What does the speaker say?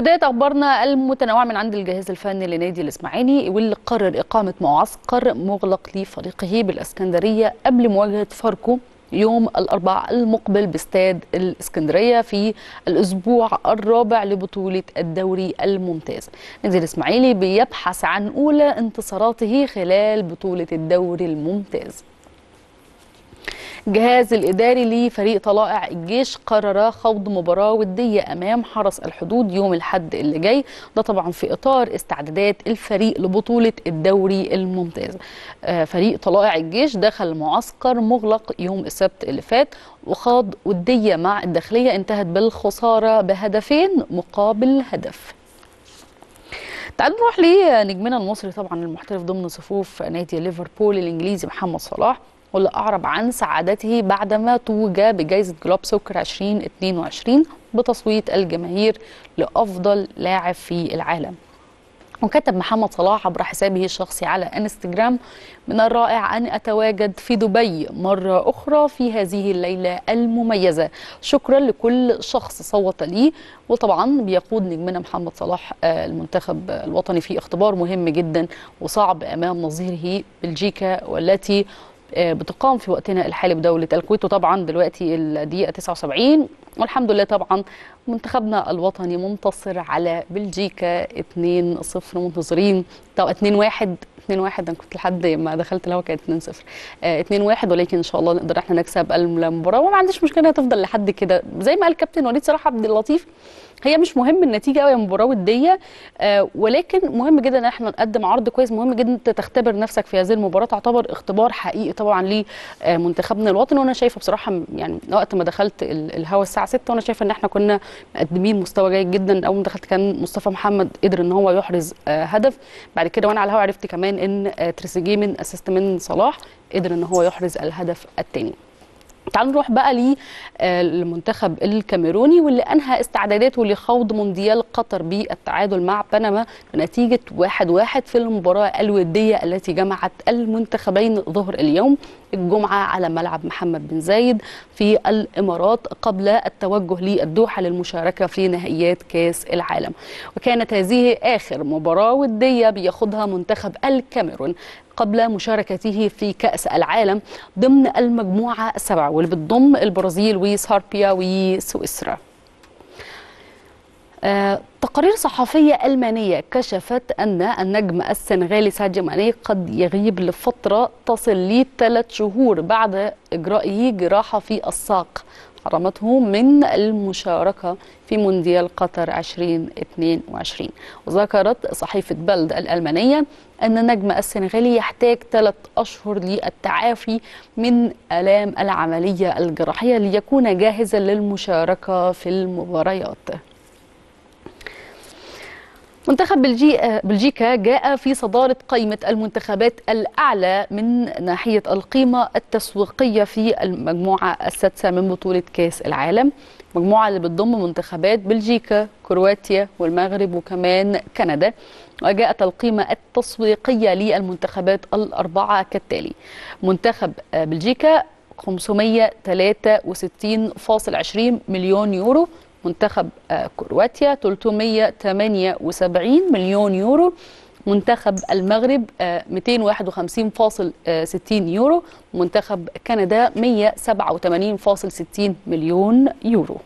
بداية أخبارنا المتنوعة من عند الجهاز الفني لنادي الإسماعيلي واللي قرر إقامة معسكر مغلق لفريقه بالإسكندرية قبل مواجهة فاركو يوم الأربعاء المقبل باستاد الإسكندرية في الأسبوع الرابع لبطولة الدوري الممتاز. نادي الإسماعيلي بيبحث عن أولى انتصاراته خلال بطولة الدوري الممتاز. الجهاز الإداري لفريق طلائع الجيش قرر خوض مباراة ودية أمام حرس الحدود يوم الحد اللي جاي. ده طبعا في إطار استعدادات الفريق لبطولة الدوري الممتاز. آه، فريق طلائع الجيش دخل معسكر مغلق يوم السبت اللي فات وخاض ودية مع الداخلية. انتهت بالخسارة بهدفين مقابل هدف. تعالوا نروح لنجمنا المصري طبعا المحترف ضمن صفوف نادي ليفربول الإنجليزي محمد صلاح. واللي أعرب عن سعادته بعدما توج بجائزة جلوب سكر 2022 بتصويت الجماهير لأفضل لاعب في العالم. وكتب محمد صلاح عبر حسابه الشخصي على إنستجرام من الرائع أن أتواجد في دبي مرة أخرى في هذه الليلة المميزة. شكرا لكل شخص صوت لي. وطبعا بيقود نجمنا محمد صلاح آه، المنتخب الوطني في اختبار مهم جدا وصعب أمام نظيره بلجيكا والتي بتقام في وقتنا الحالي بدولة الكويت وطبعا دلوقتي الدقيقة 79 والحمد لله طبعا منتخبنا الوطني منتصر على بلجيكا 2-0 منتظرين. طب 2-1 2-1 أنا كنت لحد ما دخلت الهوا كانت 2-0 آه، 2-1 ولكن إن شاء الله نقدر إحنا نكسب المباراة. وما عنديش مشكلة إنها تفضل لحد كده. زي ما قال الكابتن وليد صلاح عبد اللطيف هي مش مهم النتيجة قوي مباراة ودية آه، ولكن مهم جدا إن إحنا نقدم عرض كويس مهم جدا أنت تختبر نفسك في هذه المباراة تعتبر اختبار حقيقي طبعا لمنتخبنا الوطني. وأنا شايفة بصراحة يعني وقت ما دخلت ال- الهوا الساعة 6 وأنا شايفة إن إحنا كنا مقدمين مستوى جيد جدا. أول ما دخلت كان مصطفى محمد قدر إن هو يحرز آه، هدف. بعد كده وأنا على الهوا عرفت كمان إن آه، تريزيجيه من أسيست من صلاح قدر إن هو يحرز الهدف الثاني تعالوا نروح بقى للمنتخب الكاميروني واللي أنهى استعداداته لخوض مونديال قطر بالتعادل مع بنما بنتيجة 1-1 في المباراة الودية التي جمعت المنتخبين ظهر اليوم الجمعة على ملعب محمد بن زايد في الإمارات قبل التوجه للدوحة للمشاركة في نهائيات كأس العالم. وكانت هذه آخر مباراة ودية بياخدها منتخب الكاميرون. قبل مشاركته في كأس العالم ضمن المجموعة السبعة واللي بتضم البرازيل وصربيا وسويسرا. آه، تقارير صحفية ألمانية كشفت أن النجم السنغالي ساديو ماني قد يغيب لفترة تصل لثلاث شهور بعد إجرائه جراحة في الساق. حرمته من المشاركة في مونديال قطر 2022 وذكرت صحيفة بلد الألمانية أن النجم السنغالي يحتاج ثلاث أشهر للتعافي من آلام العملية الجراحية ليكون جاهزا للمشاركة في المباريات. منتخب بلجي... بلجيكا جاء في صدارة قائمة المنتخبات الأعلى من ناحية القيمة التسويقية في المجموعة السادسة من بطولة كأس العالم مجموعة اللي بتضم منتخبات بلجيكا كرواتيا والمغرب وكمان كندا. وجاءت القيمة التسويقية للمنتخبات الأربعة كالتالي. منتخب بلجيكا 563.20 مليون يورو منتخب آه، كرواتيا 378 مليون يورو. منتخب المغرب آه، 251.60 يورو. منتخب كندا 187.60 مليون يورو.